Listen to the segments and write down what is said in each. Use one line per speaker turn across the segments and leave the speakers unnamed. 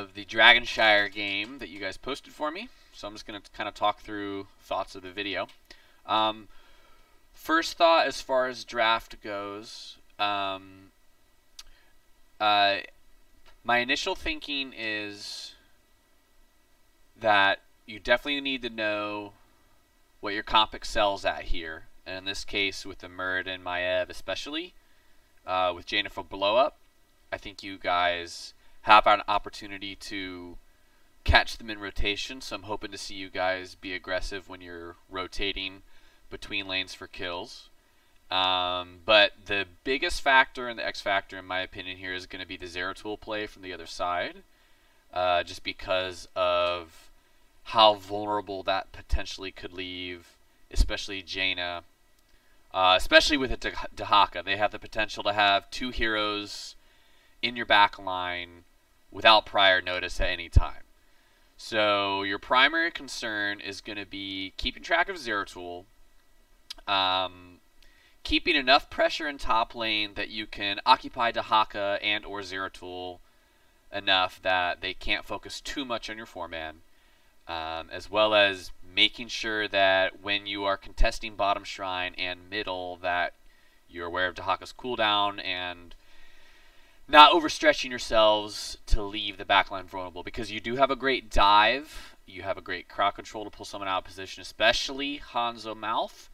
of the Dragon Shire game that you guys posted for me. So I'm just going to kind of talk through thoughts of the video. Um, first thought as far as draft goes, um, uh, my initial thinking is that you definitely need to know what your comp excels at here. And in this case, with the Murd and Maiev especially, uh, with Jaina for blow up, I think you guys have an opportunity to catch them in rotation. So I'm hoping to see you guys be aggressive when you're rotating between lanes for kills. Um, but the biggest factor and the X factor, in my opinion, here is going to be the Zeratul play from the other side, uh, just because of how vulnerable that potentially could leave, especially Jaina, uh, especially with a Dehaka. They have the potential to have two heroes in your back line without prior notice at any time. So your primary concern is going to be keeping track of Zeratul, um, keeping enough pressure in top lane that you can occupy Dehaka and or Zeratul enough that they can't focus too much on your four-man, um, as well as making sure that when you are contesting bottom shrine and middle that you're aware of Dehaka's cooldown and not overstretching yourselves to leave the backline vulnerable because you do have a great dive. You have a great crowd control to pull someone out of position, especially Hanzo Malf.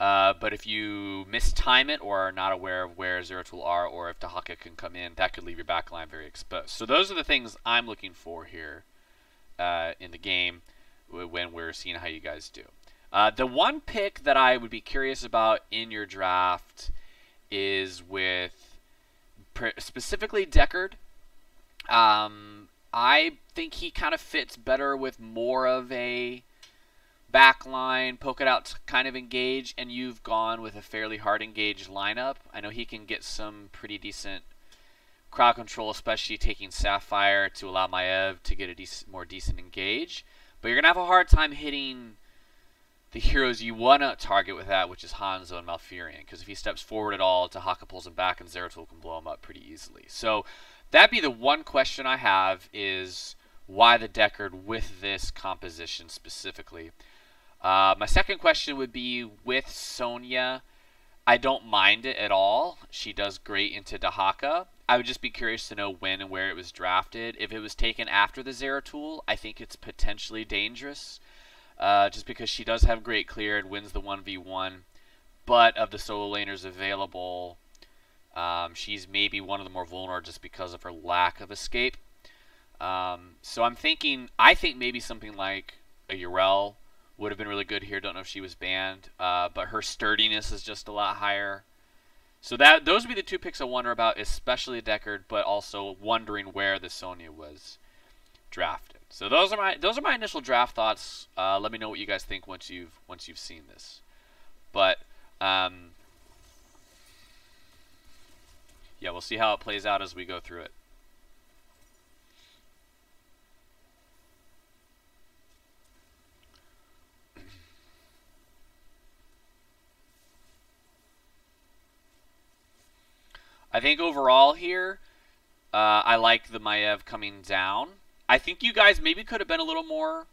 Uh, but if you mistime it or are not aware of where Zeratul are or if Dehaka can come in, that could leave your backline very exposed. So those are the things I'm looking for here uh, in the game when we're seeing how you guys do. Uh, the one pick that I would be curious about in your draft is with specifically Deckard. Um, I think he kind of fits better with more of a backline, poke it out to kind of engage, and you've gone with a fairly hard engaged lineup. I know he can get some pretty decent crowd control, especially taking Sapphire to allow Maiev to get a decent, more decent engage. But you're going to have a hard time hitting the heroes you want to target with that, which is Hanzo and Malfurion. Because if he steps forward at all, Dehaka pulls him back, and Zeratul can blow him up pretty easily. So that'd be the one question I have is why the Deckard with this composition specifically. Uh, my second question would be with Sonya. I don't mind it at all. She does great into Dehaka. I would just be curious to know when and where it was drafted. If it was taken after the Zeratul, I think it's potentially dangerous uh, just because she does have great clear and wins the 1v1. But of the solo laners available, um, she's maybe one of the more vulnerable just because of her lack of escape. Um, so I'm thinking, I think maybe something like a Yrel would have been really good here. Don't know if she was banned, uh, but her sturdiness is just a lot higher. So that those would be the two picks I wonder about, especially Deckard, but also wondering where the Sonya was drafted. So those are my those are my initial draft thoughts. Uh, let me know what you guys think once you've once you've seen this. But um, yeah, we'll see how it plays out as we go through it. I think overall here, uh, I like the Maiev coming down. I think you guys maybe could have been a little more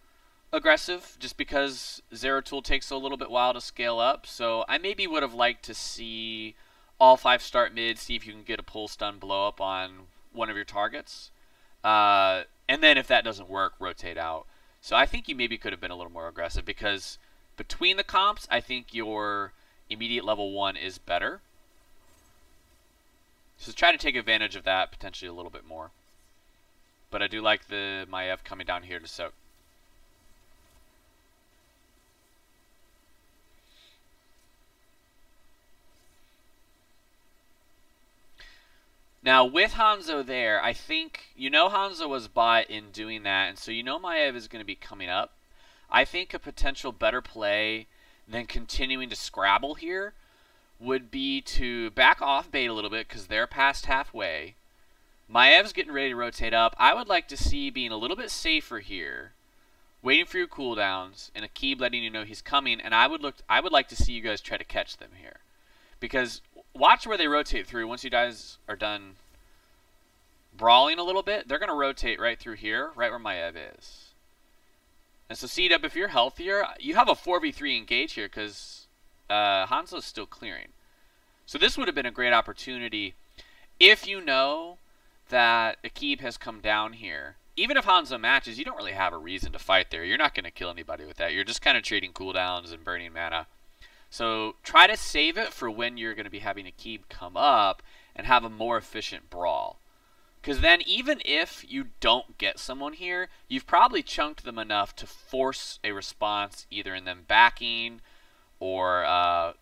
aggressive just because Zeratul takes a little bit while to scale up. So I maybe would have liked to see all five start mid, see if you can get a pull stun blow up on one of your targets. Uh, and then if that doesn't work, rotate out. So I think you maybe could have been a little more aggressive because between the comps, I think your immediate level one is better. So try to take advantage of that potentially a little bit more. But I do like the Maiev coming down here to soak. Now, with Hanzo there, I think, you know Hanzo was bought in doing that, and so you know Maiev is going to be coming up. I think a potential better play than continuing to scrabble here would be to back off bait a little bit because they're past halfway Maiev's getting ready to rotate up. I would like to see being a little bit safer here, waiting for your cooldowns, and Akib letting you know he's coming. And I would look. I would like to see you guys try to catch them here, because watch where they rotate through. Once you guys are done brawling a little bit, they're going to rotate right through here, right where Maiev is. And so C-Dub, if you're healthier, you have a 4v3 engage here because uh, Hanzo's still clearing. So this would have been a great opportunity if you know that Akib has come down here. Even if Hanzo matches, you don't really have a reason to fight there. You're not going to kill anybody with that. You're just kind of trading cooldowns and burning mana. So try to save it for when you're going to be having Akib come up and have a more efficient brawl. Because then, even if you don't get someone here, you've probably chunked them enough to force a response either in them backing or uh,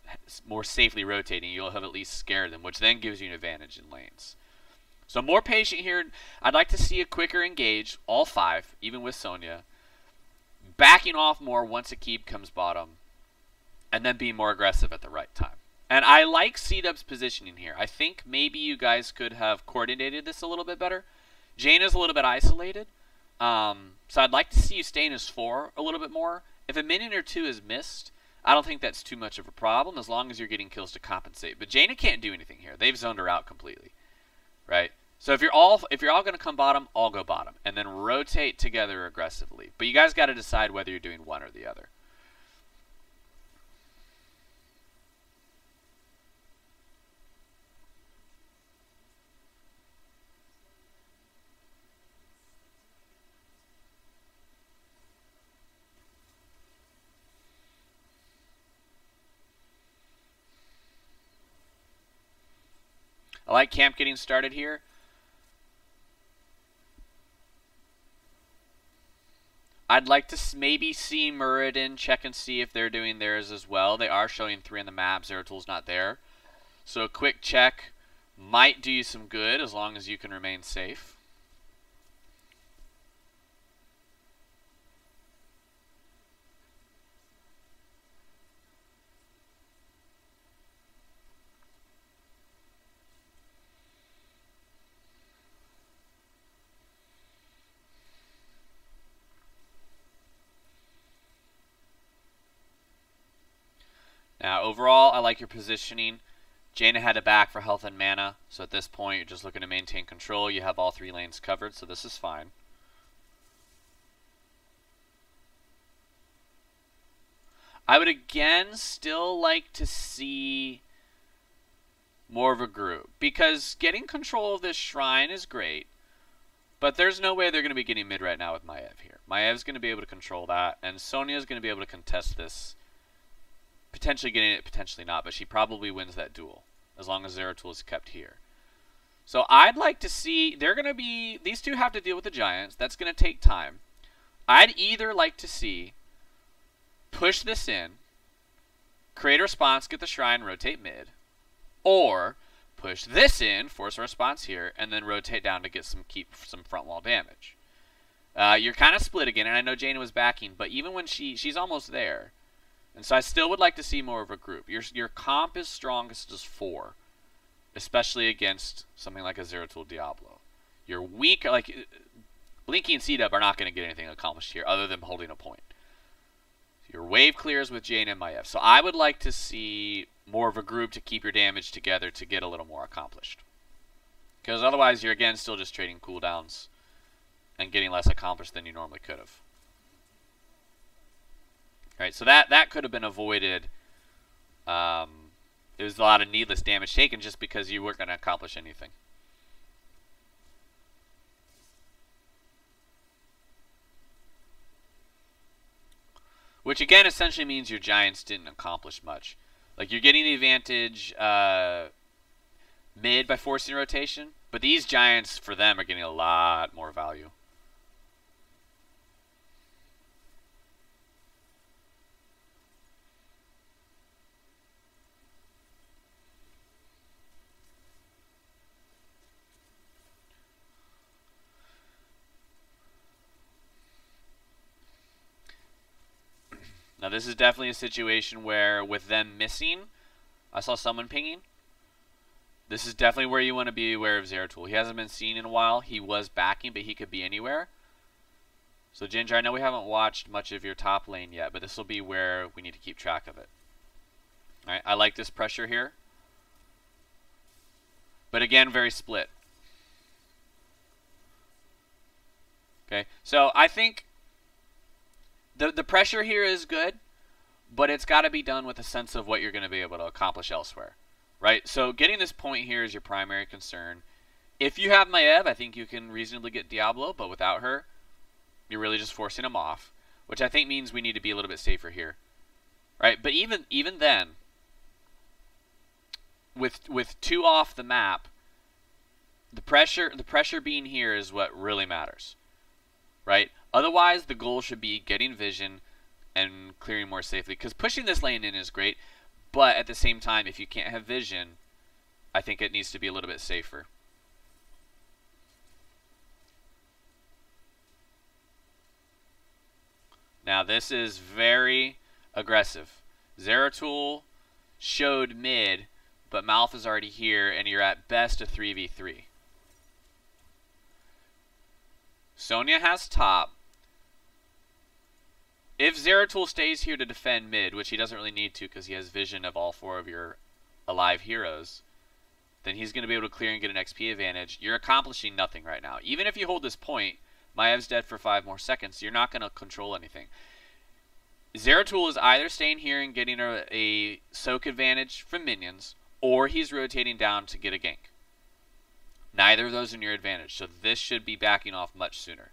more safely rotating. You'll have at least scared them, which then gives you an advantage in lanes. So more patient here. I'd like to see a quicker engage, all five, even with Sonya. Backing off more once Akib comes bottom. And then being more aggressive at the right time. And I like C-Dub's positioning here. I think maybe you guys could have coordinated this a little bit better. Jane is a little bit isolated. Um, so I'd like to see you stay in his 4 a little bit more. If a minion or two is missed, I don't think that's too much of a problem as long as you're getting kills to compensate. But Jaina can't do anything here. They've zoned her out completely. Right? So if you're all if you're all going to come bottom, all go bottom and then rotate together aggressively. But you guys got to decide whether you're doing one or the other. I like camp getting started here. I'd like to maybe see Muradin check and see if they're doing theirs as well. They are showing three on the map. Zeratul not there. So a quick check might do you some good as long as you can remain safe. Now, overall, I like your positioning. Jaina had a back for health and mana, so at this point, you're just looking to maintain control. You have all three lanes covered, so this is fine. I would again still like to see more of a group because getting control of this shrine is great, but there's no way they're going to be getting mid right now with Maiev here. Maiev's going to be able to control that, and Sonya is going to be able to contest this potentially getting it, potentially not, but she probably wins that duel as long as Zeratul is kept here. So I'd like to see, they're going to be, these two have to deal with the Giants. That's going to take time. I'd either like to see push this in, create a response, get the shrine, rotate mid, or push this in, force a response here, and then rotate down to get some keep some front wall damage. Uh, you're kind of split again, and I know Jaina was backing, but even when she she's almost there, and so I still would like to see more of a group. Your, your comp is strongest as four, especially against something like a Zeratul Diablo. Your weak, like, uh, Blinky and C-Dub are not going to get anything accomplished here other than holding a point. Your wave clears with Jane and Maiev. So I would like to see more of a group to keep your damage together to get a little more accomplished. Because otherwise you're again still just trading cooldowns and getting less accomplished than you normally could have. Right, so that, that could have been avoided. Um, there was a lot of needless damage taken just because you weren't going to accomplish anything. Which again essentially means your Giants didn't accomplish much. Like you're getting the advantage uh, mid by forcing rotation, but these Giants for them are getting a lot more value. Now this is definitely a situation where with them missing, I saw someone pinging. This is definitely where you want to be aware of Zeratul. He hasn't been seen in a while. He was backing, but he could be anywhere. So Ginger, I know we haven't watched much of your top lane yet, but this will be where we need to keep track of it. Alright, I like this pressure here. But again, very split. Okay, so I think the the pressure here is good, but it's got to be done with a sense of what you're going to be able to accomplish elsewhere, right? So getting this point here is your primary concern. If you have Maiev, I think you can reasonably get Diablo, but without her, you're really just forcing him off, which I think means we need to be a little bit safer here, right? But even even then, with with two off the map, the pressure the pressure being here is what really matters, right? Otherwise, the goal should be getting vision and clearing more safely. Because pushing this lane in is great, but at the same time, if you can't have vision, I think it needs to be a little bit safer. Now this is very aggressive. Zeratul showed mid, but Malf is already here, and you're at best a 3v3. Sonya has top. If Zeratul stays here to defend mid, which he doesn't really need to because he has vision of all four of your alive heroes, then he's going to be able to clear and get an XP advantage. You're accomplishing nothing right now. Even if you hold this point, Maiev's dead for five more seconds. You're not going to control anything. Zeratul is either staying here and getting a, a soak advantage from minions, or he's rotating down to get a gank. Neither of those are in your advantage, so this should be backing off much sooner.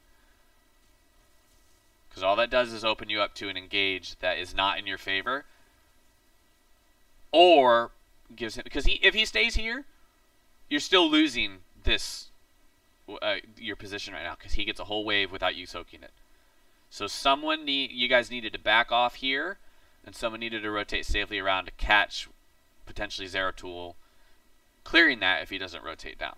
Because all that does is open you up to an engage that is not in your favor. Or gives him... Because he, if he stays here, you're still losing this... Uh, your position right now. Because he gets a whole wave without you soaking it. So someone need... You guys needed to back off here. And someone needed to rotate safely around to catch potentially Zeratul. Clearing that if he doesn't rotate down.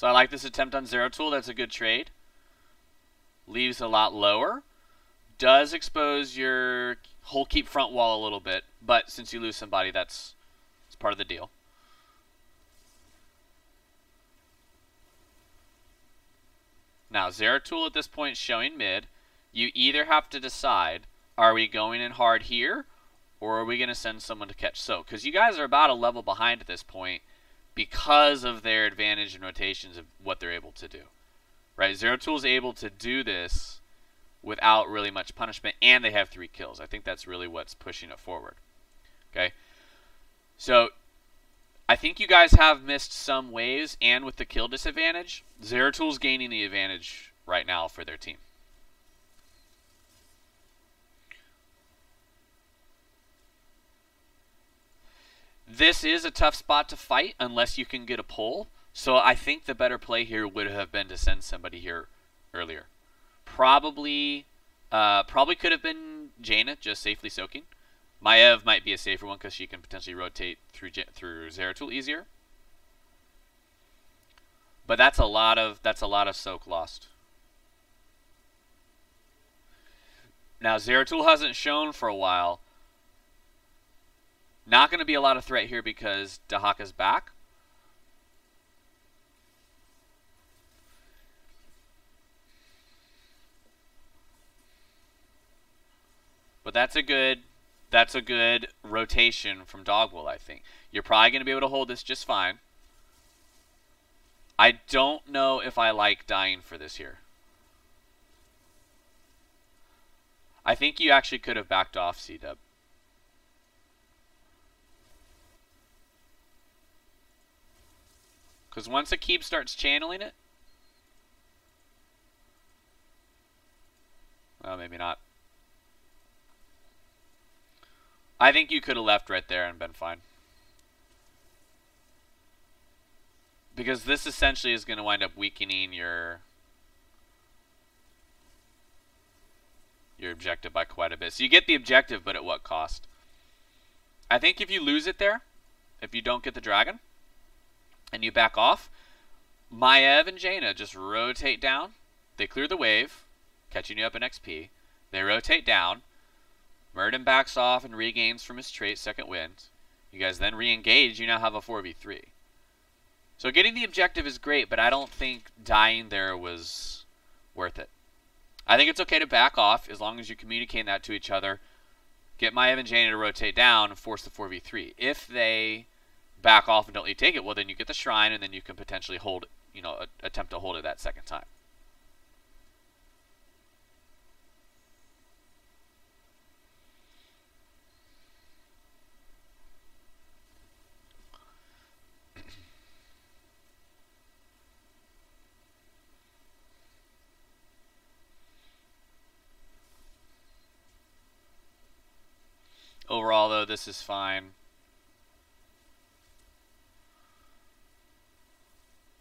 So I like this attempt on Zeratul. That's a good trade. Leaves a lot lower. Does expose your whole keep front wall a little bit, but since you lose somebody, that's, that's part of the deal. Now, Zeratul at this point showing mid. You either have to decide, are we going in hard here, or are we going to send someone to catch so? Because you guys are about a level behind at this point, because of their advantage and rotations of what they're able to do. Right? Zeratul is able to do this without really much punishment, and they have three kills. I think that's really what's pushing it forward. Okay? So, I think you guys have missed some waves, and with the kill disadvantage, Zeratul's gaining the advantage right now for their team. This is a tough spot to fight unless you can get a pull. So I think the better play here would have been to send somebody here earlier. Probably, uh, probably could have been Jaina just safely soaking. Maiev might be a safer one because she can potentially rotate through through Zeratul easier. But that's a lot of that's a lot of soak lost. Now Zeratul hasn't shown for a while, not going to be a lot of threat here because Dehaka's back. But that's a good that's a good rotation from Dogwell, I think. You're probably going to be able to hold this just fine. I don't know if I like dying for this here. I think you actually could have backed off C-Dub. Because once a keep starts channeling it, well, maybe not. I think you could have left right there and been fine. Because this essentially is going to wind up weakening your your objective by quite a bit. So you get the objective, but at what cost? I think if you lose it there, if you don't get the dragon, and you back off, Maiev and Jaina just rotate down. They clear the wave, catching you up in XP. They rotate down. Muradin backs off and regains from his trait second wind. You guys then re-engage. You now have a 4v3. So getting the objective is great, but I don't think dying there was worth it. I think it's okay to back off as long as you communicate that to each other. Get my and Jaina to rotate down and force the 4v3. If they back off and don't you take it, well, then you get the shrine, and then you can potentially hold, you know, attempt to hold it that second time. Overall, though, this is fine.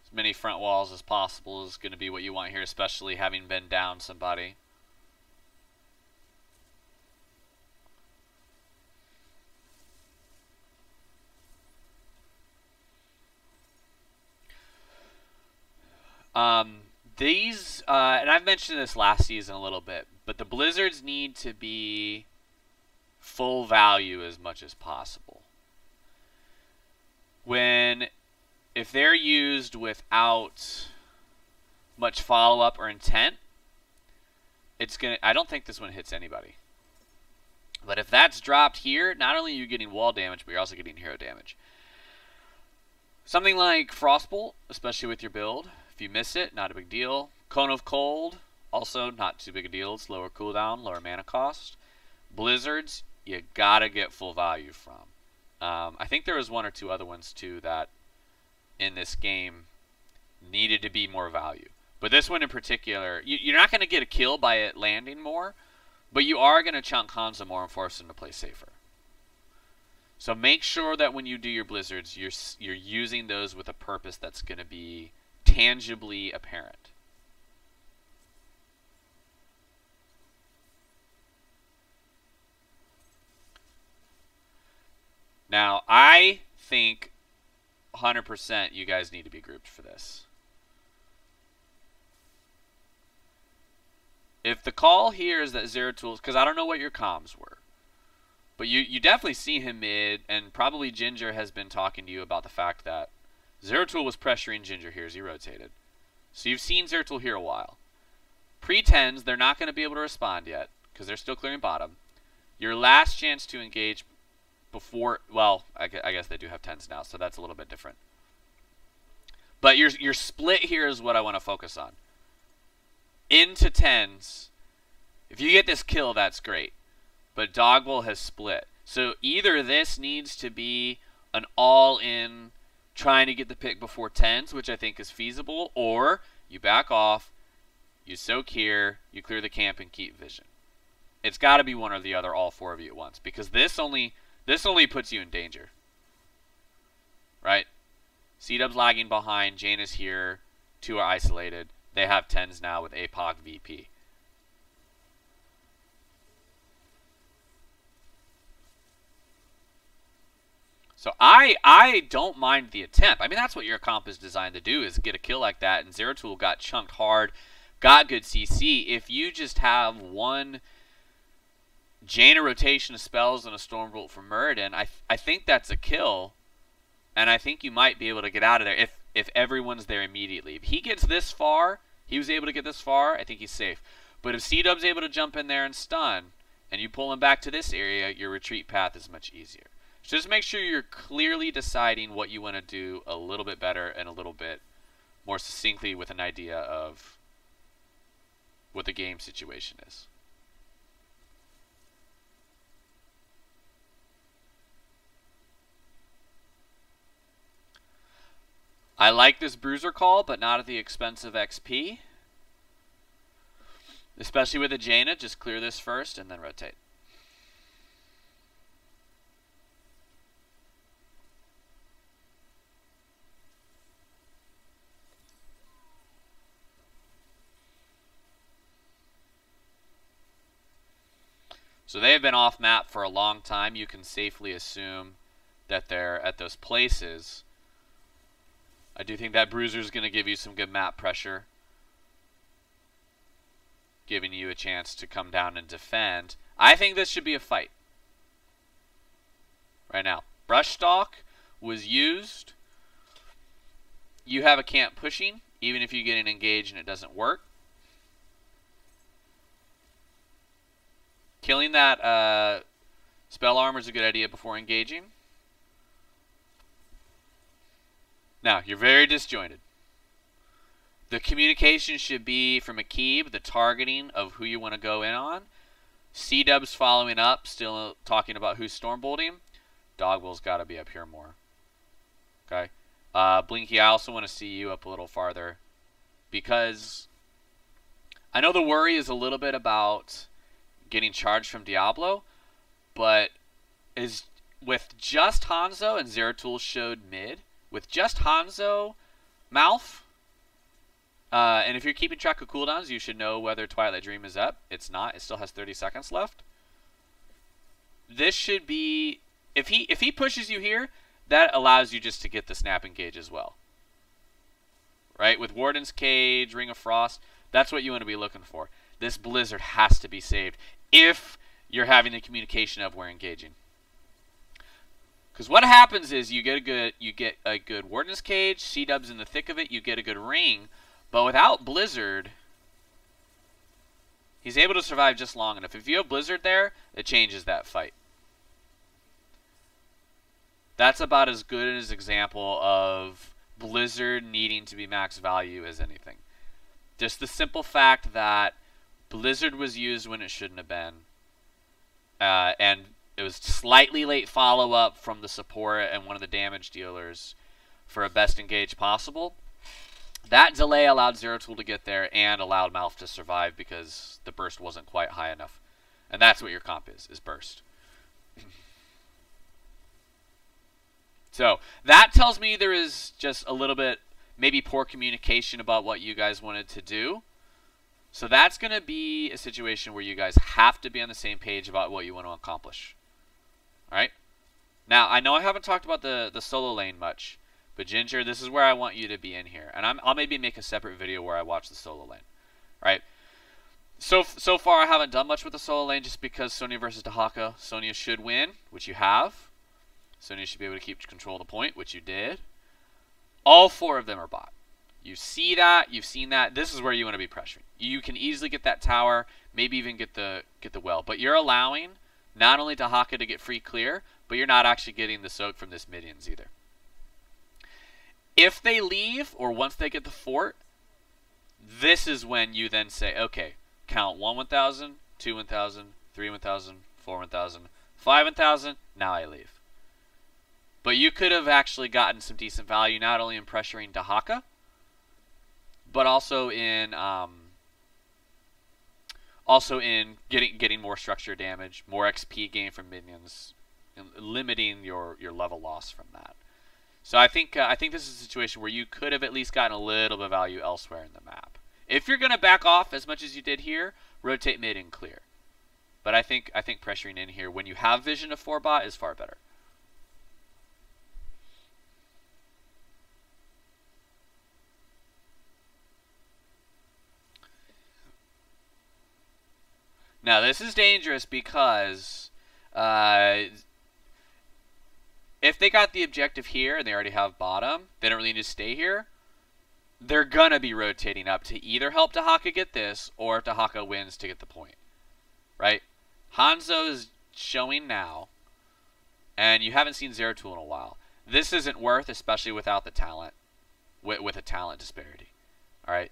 As many front walls as possible is going to be what you want here, especially having been down somebody. Um, these, uh, and I've mentioned this last season a little bit, but the blizzards need to be full value as much as possible. When if they're used without much follow-up or intent, it's going to I don't think this one hits anybody. But if that's dropped here, not only are you getting wall damage, but you're also getting hero damage. Something like Frostbolt, especially with your build, if you miss it, not a big deal. Cone of Cold, also not too big a deal. It's lower cooldown, lower mana cost. Blizzards, you gotta get full value from. Um, I think there was one or two other ones too that in this game needed to be more value. But this one in particular, you, are not going to get a kill by it landing more, but you are going to chunk Hanzo more and force him to play safer. So make sure that when you do your blizzards, you're you're using those with a purpose that's going to be tangibly apparent. Now, I think 100% you guys need to be grouped for this. If the call here is that Zeratul, because I don't know what your comms were, but you, you definitely see him mid, and probably Ginger has been talking to you about the fact that Zeratul was pressuring Ginger here as he rotated. So you've seen Zeratul here a while. Pretends they're not going to be able to respond yet, because they're still clearing bottom. Your last chance to engage before. Well, I, guess they do have tens now, so that's a little bit different. But your your split here is what I want to focus on. Into tens. If you get this kill, that's great. But Dogwell has split. So either this needs to be an all-in trying to get the pick before tens, which I think is feasible, or you back off, you soak here, you clear the camp and keep vision. It's got to be one or the other, all four of you at once, because this only this only puts you in danger. Right? C-Dub's lagging behind. Jane is here. Two are isolated. They have 10s now with APOC VP. So I I don't mind the attempt. I mean that's what your comp is designed to do is get a kill like that. And Zeratul got chunked hard, got good CC. If you just have one Jaina rotation of spells and a Stormbolt from Muradin, I, I think that's a kill. And I think you might be able to get out of there if, if everyone's there immediately. If he gets this far, he was able to get this far, I think he's safe. But if C-Dub's able to jump in there and stun, and you pull him back to this area, your retreat path is much easier. So just make sure you're clearly deciding what you want to do a little bit better and a little bit more succinctly with an idea of what the game situation is. I like this bruiser call, but not at the expense of XP. Especially with a Jaina, just clear this first and then rotate. So they have been off map for a long time. You can safely assume that they're at those places I do think that Bruiser is going to give you some good map pressure. Giving you a chance to come down and defend. I think this should be a fight. Right now. Brushstalk was used. You have a camp pushing, even if you get an engage and it doesn't work. Killing that uh, spell armor is a good idea before engaging. Now, you're very disjointed. The communication should be from Akib, the targeting of who you want to go in on. C-Dub's following up, still talking about who's Stormbolting. Dogwill's got to be up here more. Okay. Uh, Blinky, I also want to see you up a little farther. Because I know the worry is a little bit about getting charged from Diablo, but is with just Hanzo and Zeratul showed mid, with just Hanzo, Malf, uh, and if you're keeping track of cooldowns, you should know whether Twilight Dream is up. It's not. It still has 30 seconds left. This should be if he if he pushes you here, that allows you just to get the snap engage as well. Right? With Warden's Cage, Ring of Frost, that's what you want to be looking for. This Blizzard has to be saved if you're having the communication of we're engaging. Because what happens is you get a good you get a good Warden's Cage, C-Dub's in the thick of it, you get a good ring, but without Blizzard, he's able to survive just long enough. If you have Blizzard there, it changes that fight. That's about as good an example of Blizzard needing to be max value as anything. Just the simple fact that Blizzard was used when it shouldn't have been. Uh, and it was slightly late follow up from the support and one of the damage dealers for a best engage possible. That delay allowed Zeratul to get there and allowed Malf to survive because the burst wasn't quite high enough. And that's what your comp is, is burst. so that tells me there is just a little bit, maybe poor communication about what you guys wanted to do. So that's going to be a situation where you guys have to be on the same page about what you want to accomplish. All right? Now, I know I haven't talked about the, the solo lane much, but Ginger, this is where I want you to be in here. And i will maybe make a separate video where I watch the solo lane. Right? So so far, I haven't done much with the solo lane just because Sonya versus Dehaka. Sonya should win, which you have. Sonya should be able to keep control of the point, which you did. All four of them are bot. You see that, you've seen that. This is where you want to be pressuring. You can easily get that tower, maybe even get the get the well. But you're allowing not only Dehaka to get free clear, but you're not actually getting the soak from this minions either. If they leave, or once they get the fort, this is when you then say, okay, count 1 1000, 2 1000, 3 1000, 4 1000, 5 1000, now I leave. But you could have actually gotten some decent value, not only in pressuring Dehaka, but also in um, also in getting getting more structure damage, more XP gain from minions, limiting your your level loss from that. So I think uh, I think this is a situation where you could have at least gotten a little bit of value elsewhere in the map. If you're going to back off as much as you did here, rotate mid and clear. But I think I think pressuring in here when you have vision of 4 bot is far better. Now this is dangerous because uh, if they got the objective here and they already have bottom, they don't really need to stay here. They're going to be rotating up to either help Dehaka get this or if Dehaka wins to get the point. Right? Hanzo is showing now, and you haven't seen Zeratul in a while. This isn't worth, especially without the talent, with, with a talent disparity. Alright?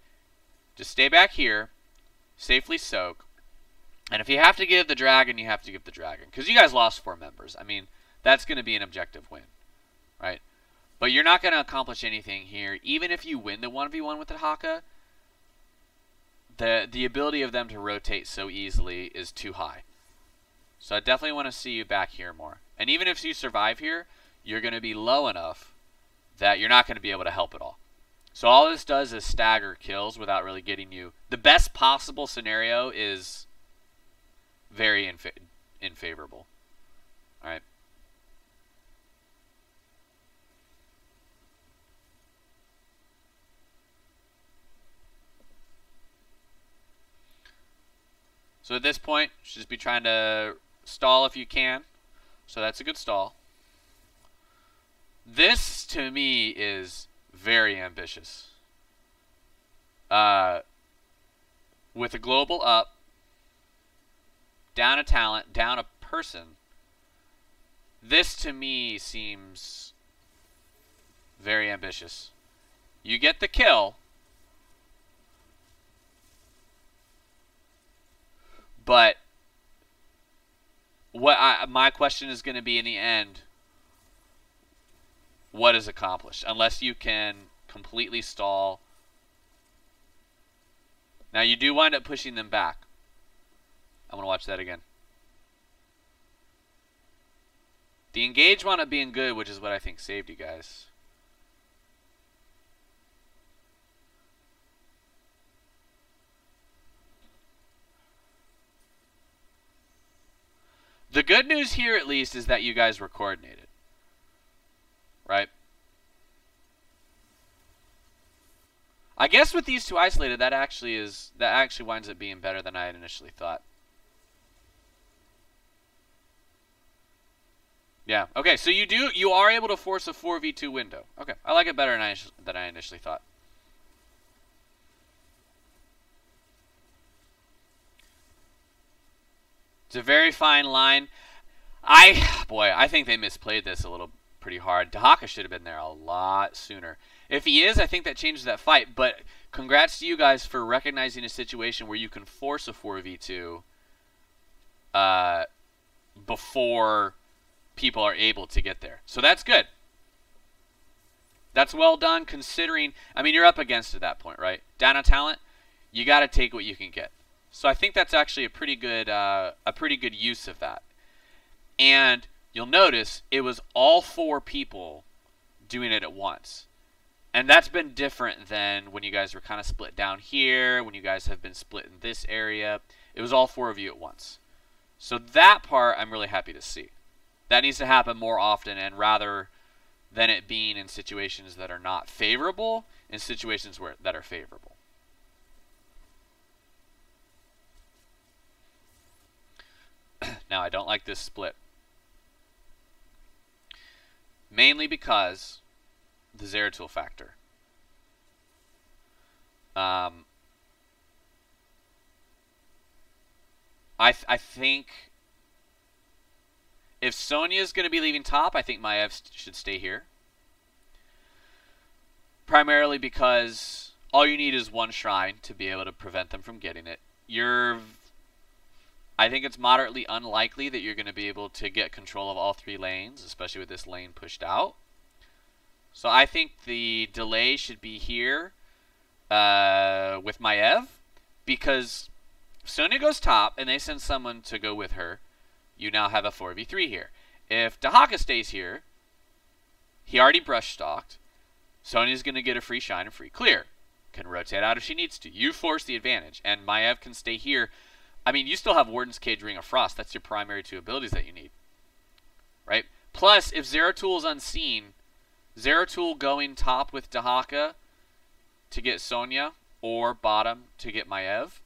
Just stay back here, safely soak, and if you have to give the dragon, you have to give the dragon. Because you guys lost four members. I mean, that's going to be an objective win, right? But you're not going to accomplish anything here. Even if you win the 1v1 with Dehaka, the, the ability of them to rotate so easily is too high. So I definitely want to see you back here more. And even if you survive here, you're going to be low enough that you're not going to be able to help at all. So all this does is stagger kills without really getting you. The best possible scenario is very infa unfavorable. All right. So at this point, just be trying to stall if you can. So that's a good stall. This, to me, is very ambitious. Uh, with a global up, down a talent, down a person, this to me seems very ambitious. You get the kill, but what I, my question is going to be in the end what is accomplished? Unless you can completely stall. Now you do wind up pushing them back I'm to watch that again the engage wound up being good which is what I think saved you guys The good news here, at least, is that you guys were coordinated. Right? I guess with these two isolated, that actually is that actually winds up being better than I had initially thought. Yeah. Okay. So you do you are able to force a four v two window. Okay. I like it better than I than I initially thought. It's a very fine line. I, boy, I think they misplayed this a little pretty hard. Dehaka should have been there a lot sooner. If he is, I think that changes that fight. But congrats to you guys for recognizing a situation where you can force a 4v2 uh, before people are able to get there. So that's good. That's well done considering, I mean, you're up against at that point, right? Down on talent, you got to take what you can get. So I think that's actually a pretty good uh, a pretty good use of that. And you'll notice it was all four people doing it at once. And that's been different than when you guys were kind of split down here, when you guys have been split in this area. It was all four of you at once. So that part I'm really happy to see. That needs to happen more often and rather than it being in situations that are not favorable, in situations where that are favorable. now, I don't like this split. Mainly because the Zeratul factor. Um, I, th I think if Sonya is going to be leaving top, I think Maiev should stay here. Primarily because all you need is one shrine to be able to prevent them from getting it. You're I think it's moderately unlikely that you're going to be able to get control of all three lanes, especially with this lane pushed out. So I think the delay should be here uh, with Maiev, because Sonya goes top and they send someone to go with her, you now have a 4v3 here. If Dehaka stays here, he already brush stalked. Sonya's going to get a free shine and free clear. Can rotate out if she needs to. You force the advantage, and Maiev can stay here I mean, you still have Warden's Cage, Ring of Frost. That's your primary two abilities that you need. Right? Plus, if Zeratul is unseen, Zeratul going top with Dehaka to get Sonya, or bottom to get Maiev,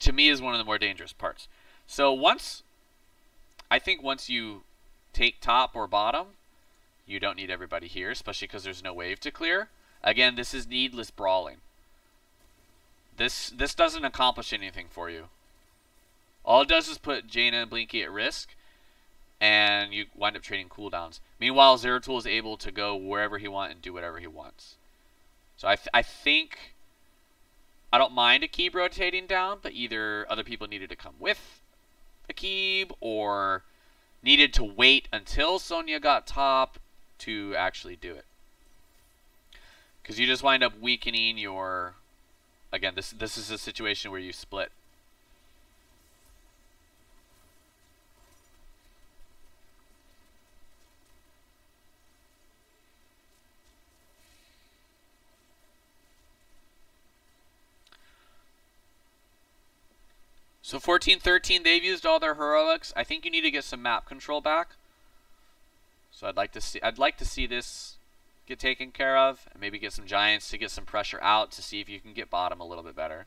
to me is one of the more dangerous parts. So once, I think once you take top or bottom, you don't need everybody here, especially because there's no wave to clear. Again, this is needless brawling. This this doesn't accomplish anything for you. All it does is put Jaina and Blinky at risk, and you wind up trading cooldowns. Meanwhile, Zeratul is able to go wherever he wants and do whatever he wants. So I, th I think I don't mind Akib rotating down, but either other people needed to come with Akib or needed to wait until Sonya got top to actually do it. Because you just wind up weakening your again, this this is a situation where you split. So 14, 13, they've used all their heroics. I think you need to get some map control back. So I'd like to see I'd like to see this get taken care of, and maybe get some Giants to get some pressure out to see if you can get bottom a little bit better.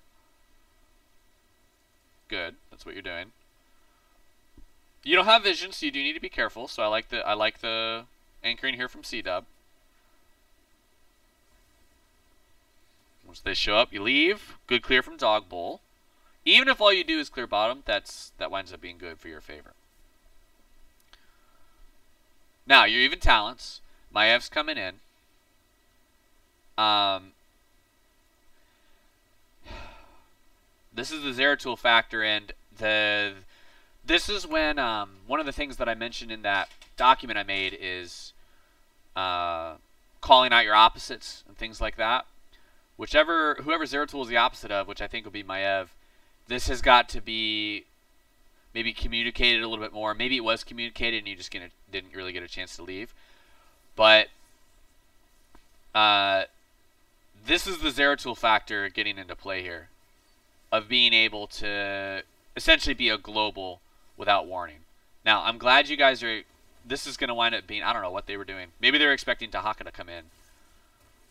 good. That's what you're doing. You don't have vision, so you do need to be careful. So I like the I like the anchoring here from C Dub. Once they show up, you leave. Good clear from Dog Bowl. Even if all you do is clear bottom, that's that winds up being good for your favor. Now, you're even talents. Maiev's coming in. Um, this is the Zeratul factor, and the this is when um, one of the things that I mentioned in that document I made is uh, calling out your opposites and things like that. Whichever whoever Zeratul is the opposite of, which I think will be Maev, this has got to be maybe communicated a little bit more. Maybe it was communicated and you just gonna, didn't really get a chance to leave. But uh, this is the Zeratul factor getting into play here of being able to essentially be a global without warning. Now, I'm glad you guys are. This is going to wind up being. I don't know what they were doing. Maybe they were expecting Dehaka to come in.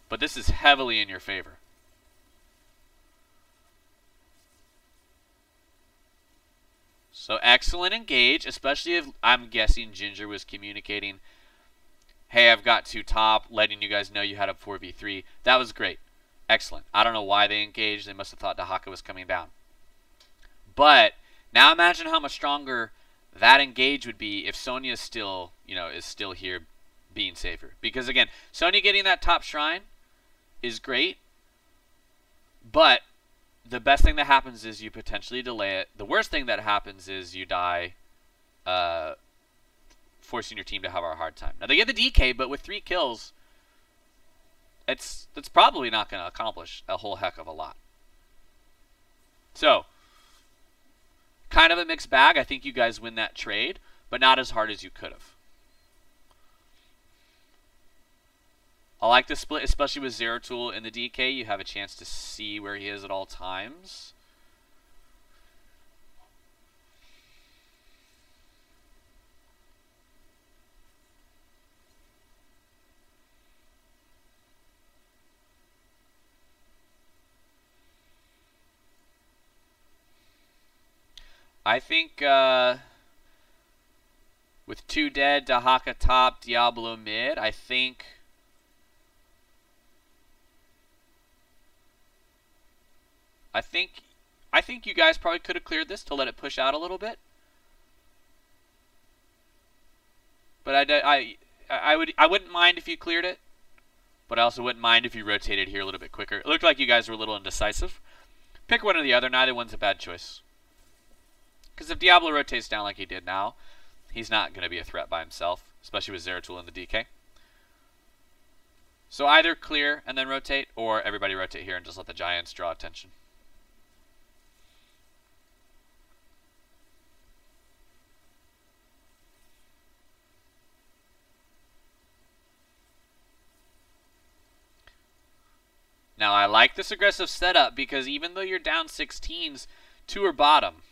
But this is heavily in your favor. So excellent engage, especially if I'm guessing Ginger was communicating, hey, I've got two top, letting you guys know you had a 4v3. That was great. Excellent. I don't know why they engaged. They must have thought Dehaka was coming down. But now imagine how much stronger that engage would be if Sonya still, you know, is still here being safer. Because again, Sonya getting that top shrine is great, but the best thing that happens is you potentially delay it. The worst thing that happens is you die, uh, forcing your team to have a hard time. Now they get the DK, but with three kills, it's that's probably not going to accomplish a whole heck of a lot. So, kind of a mixed bag. I think you guys win that trade, but not as hard as you could have. I like the split, especially with Zeratul in the DK. You have a chance to see where he is at all times. I think uh, with two dead, Dehaka top, Diablo mid, I think I think I think you guys probably could have cleared this to let it push out a little bit. But I, I, I would I wouldn't mind if you cleared it, but I also wouldn't mind if you rotated here a little bit quicker. It looked like you guys were a little indecisive. Pick one or the other. Neither one's a bad choice. Because if Diablo rotates down like he did now, he's not going to be a threat by himself, especially with Zeratul in the DK. So either clear and then rotate, or everybody rotate here and just let the Giants draw attention. Now, I like this aggressive setup because even though you're down 16s, two are bottom.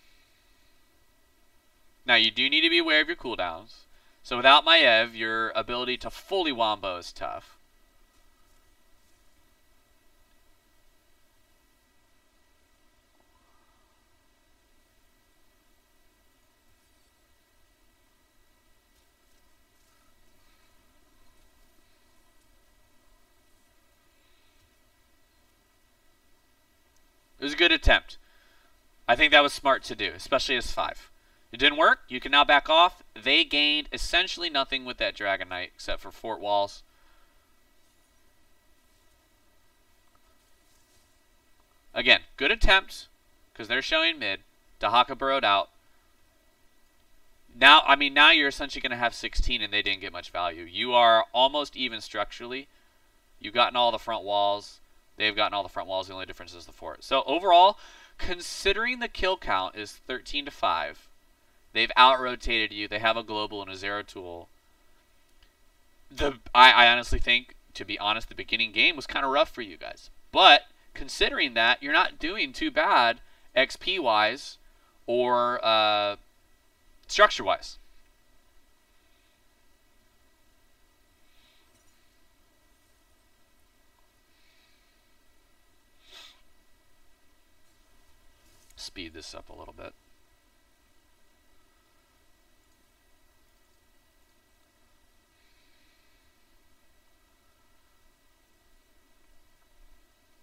Now, you do need to be aware of your cooldowns. So without Maiev, your ability to fully wombo is tough. It was a good attempt. I think that was smart to do, especially as five. It didn't work. You can now back off. They gained essentially nothing with that Dragon Knight except for fort walls. Again, good attempt because they're showing mid. Dehaka burrowed out. Now, I mean, now you're essentially going to have 16 and they didn't get much value. You are almost even structurally. You've gotten all the front walls. They've gotten all the front walls. The only difference is the fort. So overall, considering the kill count is 13 to 5, they've out-rotated you. They have a global and a Zeratul. The I, I honestly think, to be honest, the beginning game was kind of rough for you guys. But considering that, you're not doing too bad XP-wise or uh, structure-wise. speed this up a little bit.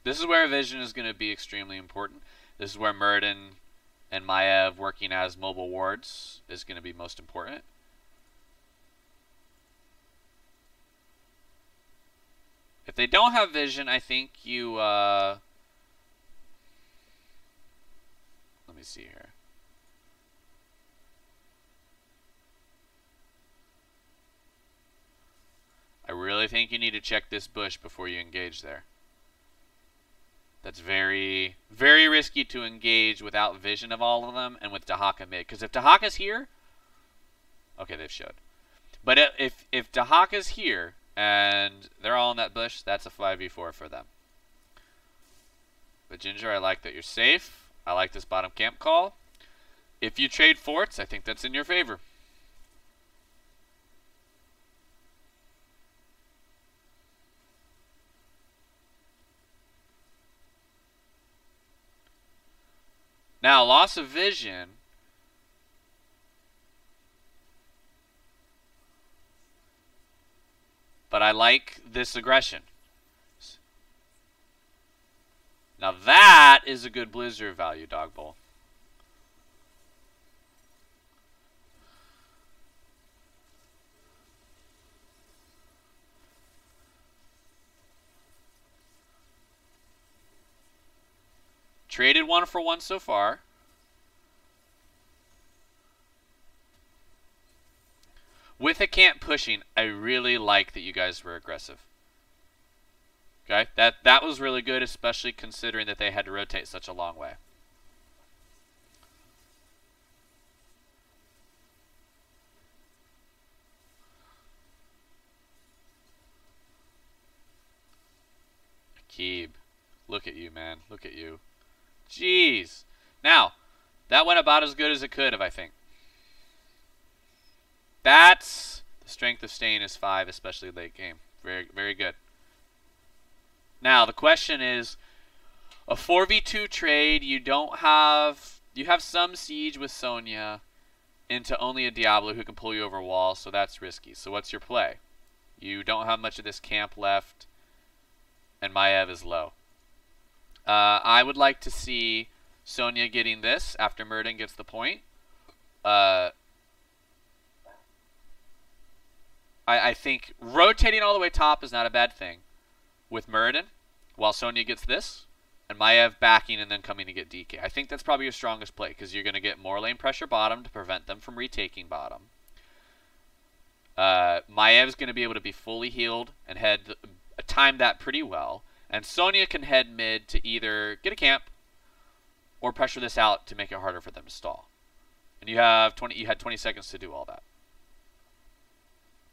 This is where vision is going to be extremely important. This is where Muradin and Maiev working as mobile wards is going to be most important. If they don't have vision, I think you uh, me see here. I really think you need to check this bush before you engage there. That's very, very risky to engage without vision of all of them and with Dehaka mid. Because if Dehaka's here, okay, they've showed. But if if Dehaka's here and they're all in that bush, that's a 5v4 for them. But Ginger, I like that you're safe. I like this bottom camp call. If you trade forts, I think that's in your favor. Now, loss of vision. But I like this aggression. Now that is a good Blizzard value, Dog Bowl. Traded one for one so far. With a camp pushing, I really like that you guys were aggressive. Okay, that that was really good, especially considering that they had to rotate such a long way. Keeb, look at you, man. Look at you. Jeez. Now, that went about as good as it could have, I think. That's the strength of staying is 5, especially late game. Very, very good. Now, the question is, a 4v2 trade, you don't have, you have some siege with Sonya into only a Diablo who can pull you over a wall, so that's risky. So what's your play? You don't have much of this camp left, and Maiev is low. Uh, I would like to see Sonya getting this after Muradin gets the point. Uh, I, I think rotating all the way top is not a bad thing with Muradin while Sonya gets this and Maiev backing and then coming to get DK. I think that's probably your strongest play because you're going to get more lane pressure bottom to prevent them from retaking bottom. Uh, Maiev's going to be able to be fully healed and head time that pretty well. And Sonya can head mid to either get a camp or pressure this out to make it harder for them to stall. And you have 20 you had 20 seconds to do all that.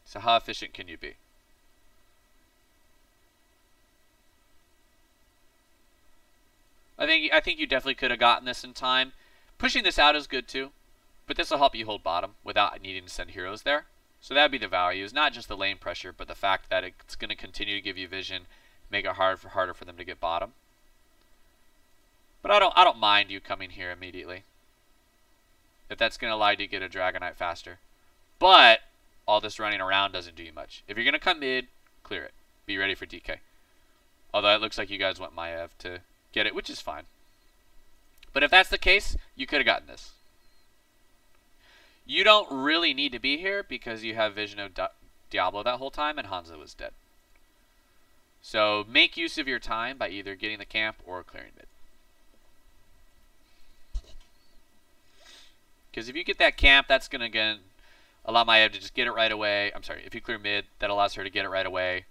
So how efficient can you be? I think I think you definitely could have gotten this in time. Pushing this out is good too, but this will help you hold bottom without needing to send heroes there. So that'd be the value, is not just the lane pressure, but the fact that it's going to continue to give you vision make it hard for harder for them to get bottom. But I don't I don't mind you coming here immediately. If that's going to allow you to get a Dragon Knight faster. But all this running around doesn't do you much. If you're going to come mid, clear it. Be ready for DK. Although it looks like you guys want Maiev to get it, which is fine. But if that's the case, you could have gotten this. You don't really need to be here because you have Vision of Diablo that whole time and Hanzo was dead. So make use of your time by either getting the camp or clearing mid. Because if you get that camp, that's going to allow Maiev to just get it right away. I'm sorry, if you clear mid, that allows her to get it right away.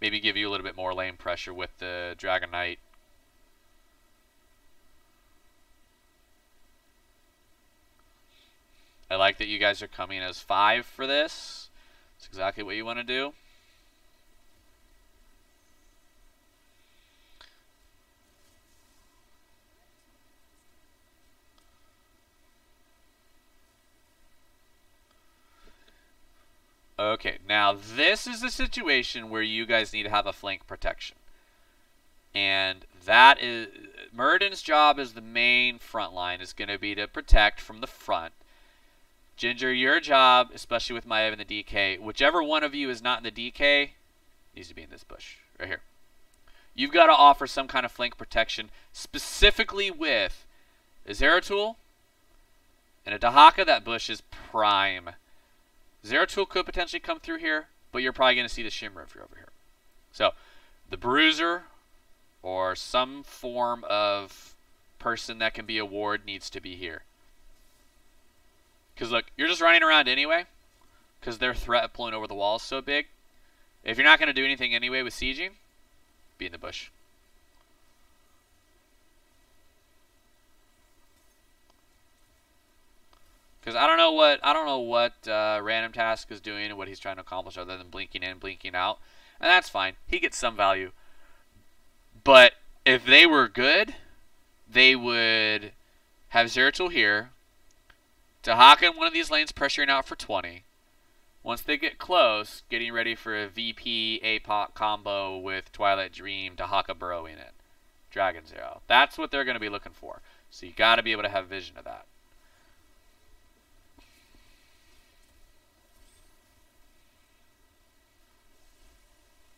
Maybe give you a little bit more lane pressure with the Dragon Knight. I like that you guys are coming as five for this. It's exactly what you want to do. Okay, now this is the situation where you guys need to have a flank protection. And that is Muradin's job as the main front line is going to be to protect from the front. Ginger, your job, especially with Maiev and the DK, whichever one of you is not in the DK, needs to be in this bush right here. You've got to offer some kind of flank protection, specifically with Zeratul and a Dehaka. That bush is prime. Zeratul could potentially come through here, but you're probably going to see the Shimmer if you're over here. So, the Bruiser or some form of person that can be a ward needs to be here. Because look, you're just running around anyway, because their threat of pulling over the wall is so big. If you're not going to do anything anyway with sieging, be in the bush. Because I don't know what I don't know what uh, random task is doing and what he's trying to accomplish other than blinking in, blinking out, and that's fine. He gets some value. But if they were good, they would have Zeratul here, Dehaka in one of these lanes pressuring out for 20. Once they get close, getting ready for a VP APOC combo with Twilight Dream, Dehaka burrowing it. Dragon Arrow. That's what they're going to be looking for. So you got to be able to have vision of that.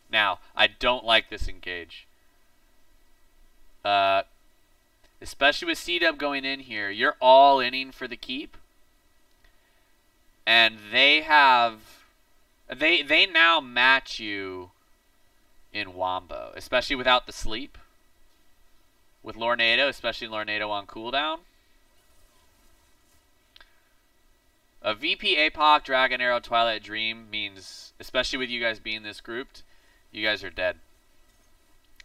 Now, I don't like this engage. Uh, especially with C-Dub going in here, you're all inning for the keep and they have they they now match you in Wombo, especially without the sleep. With Lornado, especially Lornado on cooldown. A VP APOC, Dragon Arrow, Twilight Dream means, especially with you guys being this grouped, you guys are dead.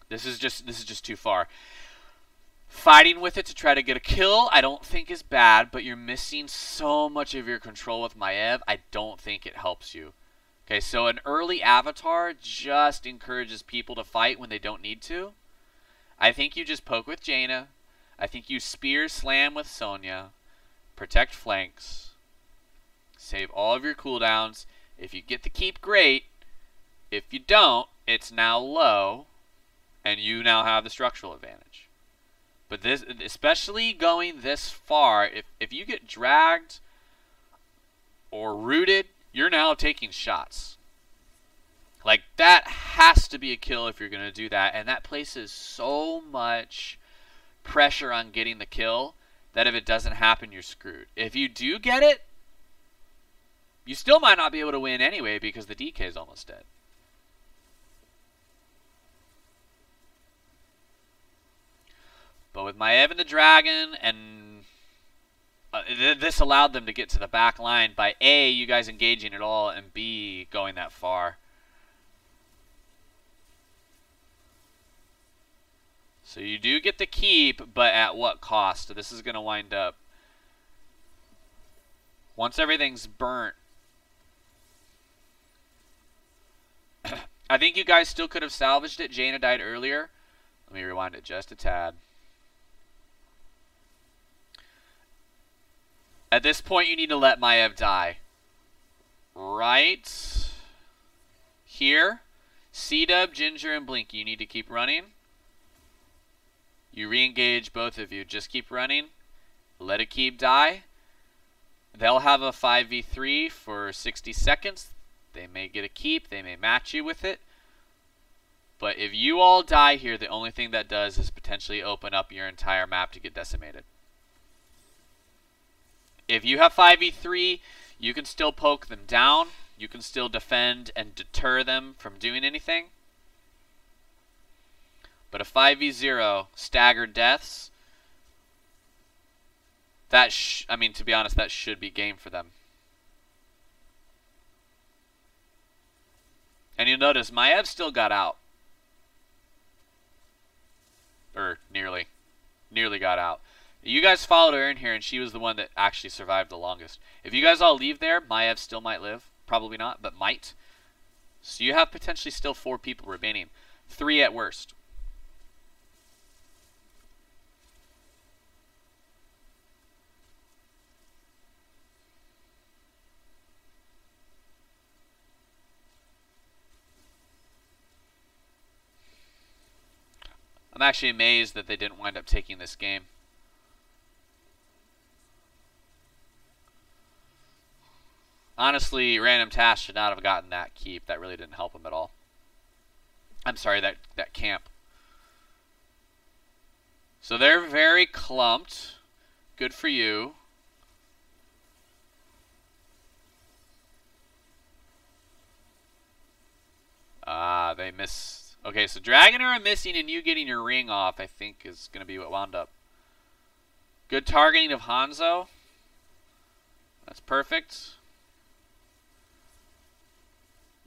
This is just this is just too far. Fighting with it to try to get a kill, I don't think is bad, but you're missing so much of your control with Maiev, I don't think it helps you. Okay, so an early avatar just encourages people to fight when they don't need to. I think you just poke with Jaina. I think you spear slam with Sonya. Protect flanks. Save all of your cooldowns. If you get the keep, great. If you don't, it's now low, and you now have the structural advantage. But this, especially going this far, if, if you get dragged or rooted, you're now taking shots. Like, that has to be a kill if you're going to do that. And that places so much pressure on getting the kill that if it doesn't happen, you're screwed. If you do get it, you still might not be able to win anyway because the DK is almost dead. But with Maiev and the Dragon, and uh, th this allowed them to get to the back line by A, you guys engaging at all, and B, going that far. So you do get the keep, but at what cost? This is going to wind up. Once everything's burnt. I think you guys still could have salvaged it. Jaina died earlier. Let me rewind it just a tad. At this point, you need to let Maiev die. Right here. C-Dub, Ginger, and Blinky, you need to keep running. You re-engage both of you. Just keep running. Let keep die. They'll have a 5v3 for 60 seconds. They may get a keep. They may match you with it. But if you all die here, the only thing that does is potentially open up your entire map to get decimated. If you have 5v3, you can still poke them down. You can still defend and deter them from doing anything. But a 5v0, staggered deaths, that I mean, to be honest, that should be game for them. And you'll notice Maiev still got out. Or nearly. Nearly got out. You guys followed her in here, and she was the one that actually survived the longest. If you guys all leave there, Maiev still might live. Probably not, but might. So you have potentially still four people remaining. Three at worst. I'm actually amazed that they didn't wind up taking this game. Honestly, Random Task should not have gotten that keep. That really didn't help him at all. I'm sorry, that, that camp. So they're very clumped. Good for you. Ah, they miss. Okay, so Dragonair missing and you getting your ring off, I think, is going to be what wound up. Good targeting of Hanzo. That's perfect.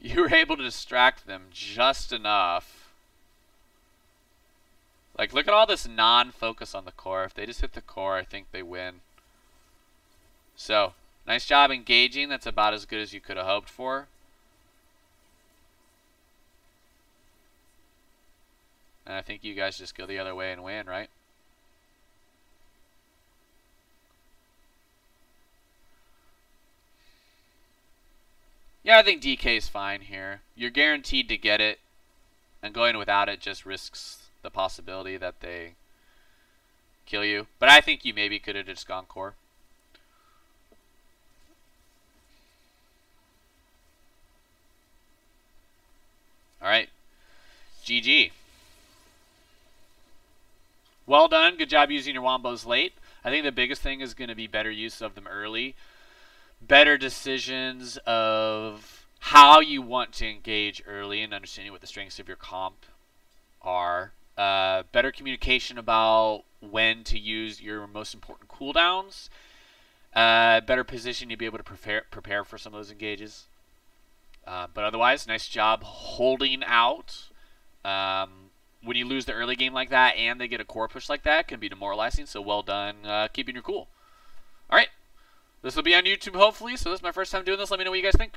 You were able to distract them just enough. Like, look at all this non-focus on the core. If they just hit the core, I think they win. So, nice job engaging. That's about as good as you could have hoped for. And I think you guys just go the other way and win, right? Yeah, I think DK is fine here. You're guaranteed to get it, and going without it just risks the possibility that they kill you. But I think you maybe could have just gone core. Alright. GG. Well done. Good job using your wombos late. I think the biggest thing is going to be better use of them early. Better decisions of how you want to engage early and understanding what the strengths of your comp are. Uh, better communication about when to use your most important cooldowns. Uh, better position to be able to prepare prepare for some of those engages. Uh, but otherwise, nice job holding out. Um, when you lose the early game like that and they get a core push like that, can be demoralizing. So well done uh, keeping your cool. All right. This will be on YouTube hopefully. So this is my first time doing this. Let me know what you guys think.